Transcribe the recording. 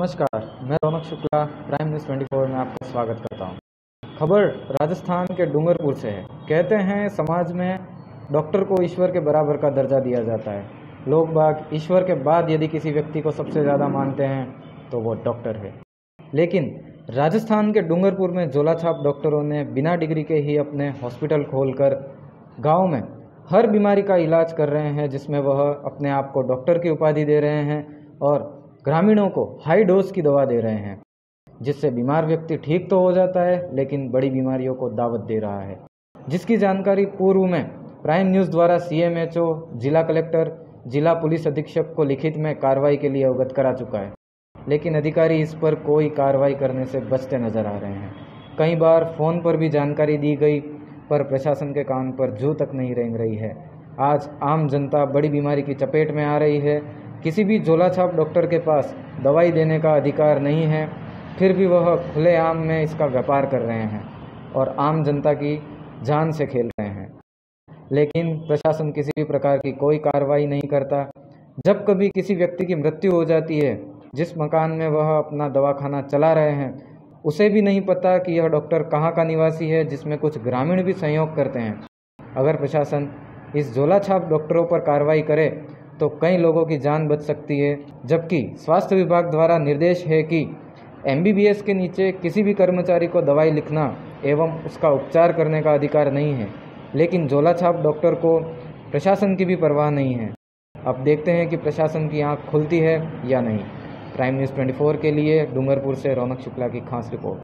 नमस्कार, मैं रौनक Shukla prime news 24 में आपका स्वागत करता हूँ। खबर राजस्थान के डूंगरपुर से है। कहते हैं, समाज में डॉक्टर को ईश्वर के बराबर का दर्जा दिया जाता है। लोग बाग ईश्वर के बाद यदि किसी व्यक्ति को सबसे ज़्यादा मानते हैं तो वो डॉक्टर है। लेकिन राजस्थान के डूंगरपुर में झोलाछाप डॉक्टरों ने बिना डिग्री के ही अपने हॉस्पिटल खोलकर गाँव में हर बीमारी का इलाज कर रहे हैं, जिसमें वह अपने आप को डॉक्टर की उपाधि दे रहे हैं और ग्रामीणों को हाई डोज की दवा दे रहे हैं, जिससे बीमार व्यक्ति ठीक तो हो जाता है, लेकिन बड़ी बीमारियों को दावत दे रहा है। जिसकी जानकारी पूर्व में प्राइम न्यूज़ द्वारा सीएमएचओ जिला कलेक्टर, जिला पुलिस अधीक्षक को लिखित में कार्रवाई के लिए अवगत करा चुका है, लेकिन अधिकारी इस पर कोई कार्रवाई करने से बचते नज़र आ रहे हैं। कई बार फ़ोन पर भी जानकारी दी गई, पर प्रशासन के कान पर जू तक नहीं रेंग रही है। आज आम जनता बड़ी बीमारी की चपेट में आ रही है किसी भी झोला छाप डॉक्टर के पास दवाई देने का अधिकार नहीं है, फिर भी वह खुलेआम में इसका व्यापार कर रहे हैं और आम जनता की जान से खेल रहे हैं। लेकिन प्रशासन किसी भी प्रकार की कोई कार्रवाई नहीं करता। जब कभी किसी व्यक्ति की मृत्यु हो जाती है, जिस मकान में वह अपना दवाखाना चला रहे हैं, उसे भी नहीं पता कि यह डॉक्टर कहाँ का निवासी है, जिसमें कुछ ग्रामीण भी सहयोग करते हैं। अगर प्रशासन इस झोला छाप डॉक्टरों पर कार्रवाई करे तो कई लोगों की जान बच सकती है, जबकि स्वास्थ्य विभाग द्वारा निर्देश है कि एमबीबीएस के नीचे किसी भी कर्मचारी को दवाई लिखना एवं उसका उपचार करने का अधिकार नहीं है, लेकिन झोला छाप डॉक्टर को प्रशासन की भी परवाह नहीं है। अब देखते हैं कि प्रशासन की आँख खुलती है या नहीं। प्राइम न्यूज़ 24 के लिए डूंगरपुर से रौनक शुक्ला की खास रिपोर्ट।